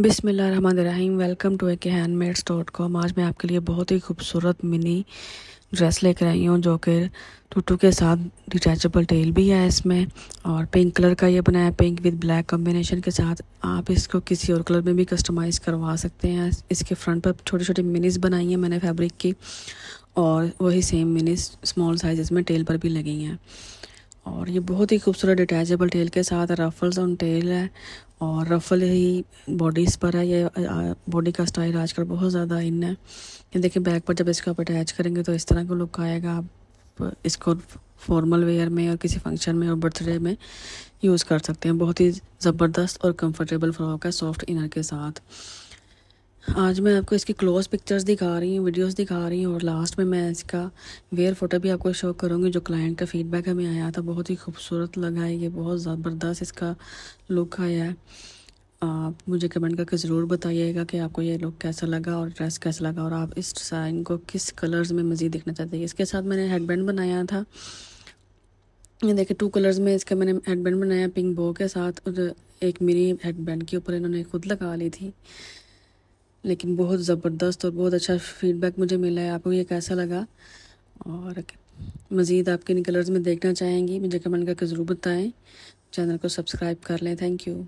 बिसमीम welcome to ए के handmades dot com आज मैं आपके लिए बहुत ही खूबसूरत मिनी ड्रेस लेकर आई हूँ, जो कि टूटू के साथ डिटैचेबल टेल भी है इसमें, और पिंक कलर का ये बनाया पिंक विद ब्लैक कॉम्बिनेशन के साथ आप इसको किसी और कलर में भी कस्टमाइज़ करवा सकते हैं। इसके फ्रंट पर छोटी छोटी मिनीज बनाई हैं मैंने फैब्रिक की, और वही सेम मिनीज स्मॉल साइज़ में टेल पर भी लगी हैं। और ये बहुत ही खूबसूरत डिटैचेबल टेल के साथ रफल्स ऑन टेल है और रफल ही बॉडीज़ पर है, ये बॉडी का स्टाइल आजकल बहुत ज़्यादा इन है। ये देखिए बैक पर जब इसको आप अटैच करेंगे तो इस तरह का लुक आएगा। आप इसको फॉर्मल वेयर में और किसी फ़ंक्शन में और बर्थडे में यूज़ कर सकते हैं। बहुत ही ज़बरदस्त और कंफर्टेबल फ्रॉक है सॉफ्ट इनर के साथ। आज मैं आपको इसकी क्लोज पिक्चर्स दिखा रही हूँ वीडियोस दिखा रही हूँ और लास्ट में मैं इसका वेयर फ़ोटो भी आपको शो करूँगी, जो क्लाइंट का फीडबैक हमें आया था। बहुत ही खूबसूरत लगा है ये, बहुत ज़बरदस्त इसका लुक आया है। आप मुझे कमेंट करके ज़रूर बताइएगा कि आपको ये लुक कैसा लगा और ड्रेस कैसा लगा और आप इस डिज़ाइन को किस कलर्स में मज़ीद देखना चाहते हैं। इसके साथ मैंने हेडबैंड बनाया था। ये देखिए टू कलर्स में इसका मैंने हेडबैंड बनाया पिंक बो के साथ और एक मेरी हेडबैंड के ऊपर इन्होंने खुद लगा ली थी। लेकिन बहुत ज़बरदस्त और बहुत अच्छा फीडबैक मुझे मिला है। आपको ये कैसा लगा? और मज़ीद आपके इन कलर्स में देखना चाहेंगी, मुझे कमेंट करके ज़रूर बताएँ। चैनल को सब्सक्राइब कर लें। Thank you